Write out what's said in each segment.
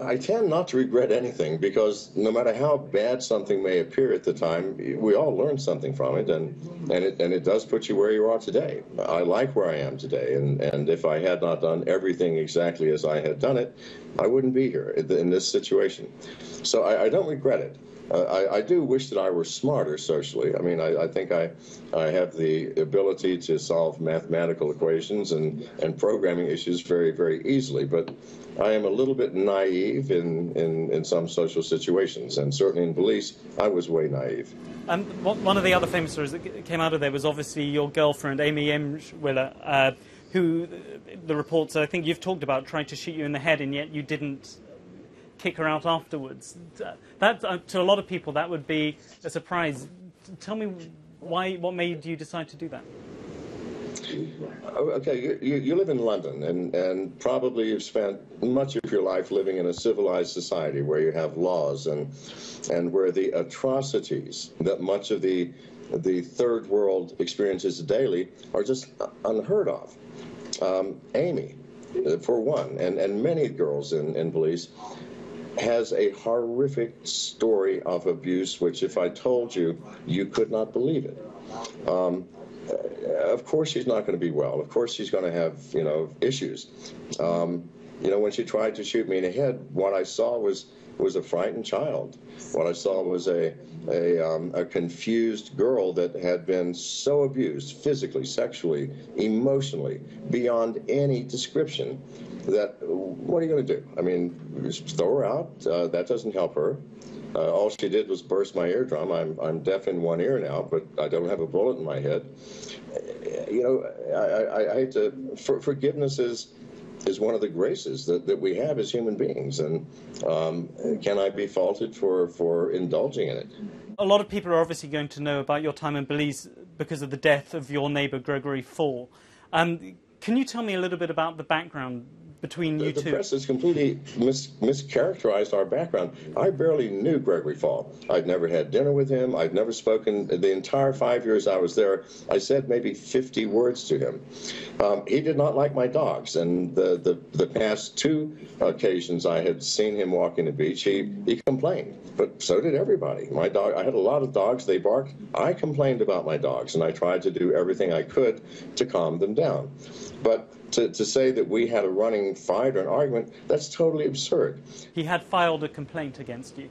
I tend not to regret anything because no matter how bad something may appear at the time, we all learn something from it, and and it and it does put you where you are today. I like where I am today, and and if I had not done everything exactly as I had done it, I wouldn't be here in this situation. So I, I don't regret it. Uh, I, I, do wish that I were smarter socially. I mean, I, I, think I, I have the ability to solve mathematical equations and, and programming issues very, very easily, but I am a little bit naive in, in, in some social situations, and certainly in Belize, I was way naive. And one of the other famous stories that came out of there was obviously your girlfriend, Amy Emshwiller, uh, who the reports I think you've talked about tried to shoot you in the head, and yet you didn't kick her out afterwards. That, uh, to a lot of people, that would be a surprise. Tell me why, what made you decide to do that? Oh, okay, you, you live in London, and, and probably you've spent much of your life living in a civilized society where you have laws and, and where the atrocities that much of the, the third world experiences daily are just unheard of. Um, Amy, for one, and, and many girls in, in Belize has a horrific story of abuse, which if I told you, you could not believe it. Um, of course she's not going to be well. Of course she's going to have, you know, issues. Um, you know, when she tried to shoot me in the head, what I saw was was a frightened child. What I saw was a a, um, a confused girl that had been so abused physically, sexually, emotionally, beyond any description. That what are you going to do? I mean, throw her out. Uh, that doesn't help her. Uh, all she did was burst my eardrum. I'm, I'm deaf in one ear now, but I don't have a bullet in my head. You know, I, I, I hate to. For, forgiveness is is one of the graces that, that we have as human beings, and um, can I be faulted for for indulging in it? A lot of people are obviously going to know about your time in Belize because of the death of your neighbour Gregory Faull. Um, can you tell me a little bit about the background between you the, two? The press has completely mis- mischaracterized our background. I barely knew Gregory Faull. I'd never had dinner with him. I'd never spoken. The entire five years I was there, I said maybe 50 words to him. Um, he did not like my dogs, and the, the, the past two occasions I had seen him walking the beach, he, he complained. But so did everybody. My dog, I had a lot of dogs. They barked. I complained about my dogs, and I tried to do everything I could to calm them down. But to, to say that we had a running fight or an argument, that's totally absurd. He had filed a complaint against you.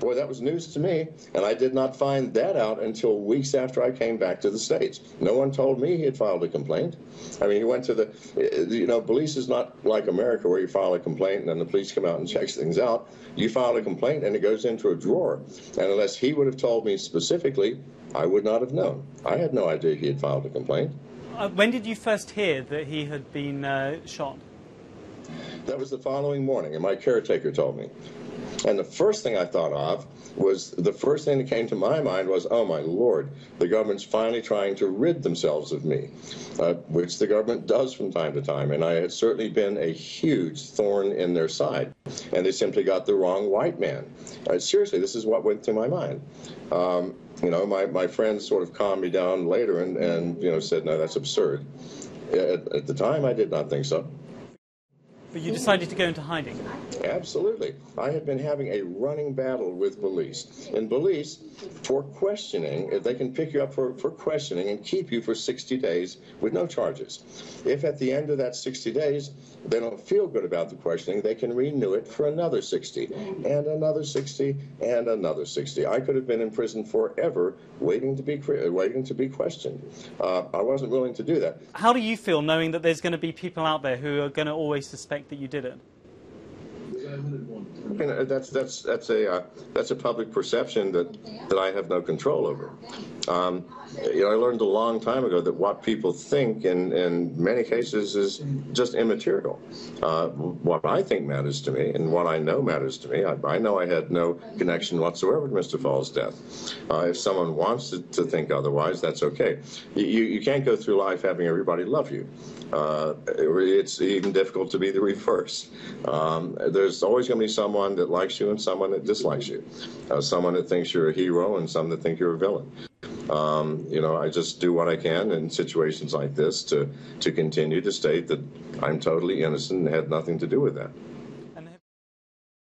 Boy, that was news to me, and I did not find that out until weeks after I came back to the States. No one told me he had filed a complaint. I mean, he went to the, uh, you know, Belize is not like America where you file a complaint and then the police come out and checks things out. You file a complaint and it goes into a drawer. And unless he would have told me specifically, I would not have known. I had no idea he had filed a complaint. Uh, when did you first hear that he had been uh, shot? That was the following morning, and my caretaker told me. And the first thing I thought of was the first thing that came to my mind was, oh my lord, the government's finally trying to rid themselves of me, uh, which the government does from time to time. And I had certainly been a huge thorn in their side. And they simply got the wrong white man. Uh, seriously, this is what went through my mind. Um, you know, my, my friends sort of calmed me down later and, and you know, said, no, that's absurd. At, at the time, I did not think so. But you decided to go into hiding? Absolutely. I had been having a running battle with police. And Belize, for questioning, if they can pick you up for, for questioning and keep you for 60 days with no charges. If at the end of that 60 days they don't feel good about the questioning, they can renew it for another 60 and another 60 and another 60. I could have been in prison forever waiting to be waiting to be questioned. Uh, I wasn't willing to do that. How do you feel knowing that there's going to be people out there who are going to always suspect that you did it? I mean, that's that's that's a uh, that's a public perception that that I have no control over. Um, you know, I learned a long time ago that what people think in, in many cases is just immaterial. Uh, what I think matters to me and what I know matters to me, I, I know I had no connection whatsoever to Mr. Faull's death. Uh, if someone wants to, to, think otherwise, that's okay. You, you can't go through life having everybody love you. Uh, it's even difficult to be the reverse. Um, there's always going to be someone that likes you and someone that dislikes you, uh, someone that thinks you're a hero and some that think you're a villain. Um, you know, I just do what I can in situations like this to, to continue to state that I'm totally innocent and had nothing to do with that.